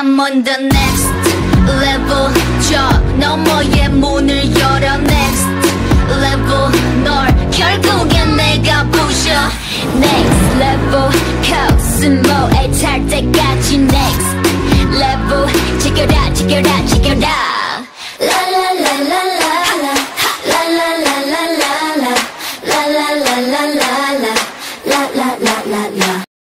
I'm on the next level 저 너머의 문을 열어 next level 널 결국엔 내가 부셔 next level 코스모에 탈 때까지 next level 지켜라 지켜라 지켜라 라라라라라 라라라라라라 라라라라라라 라라라라라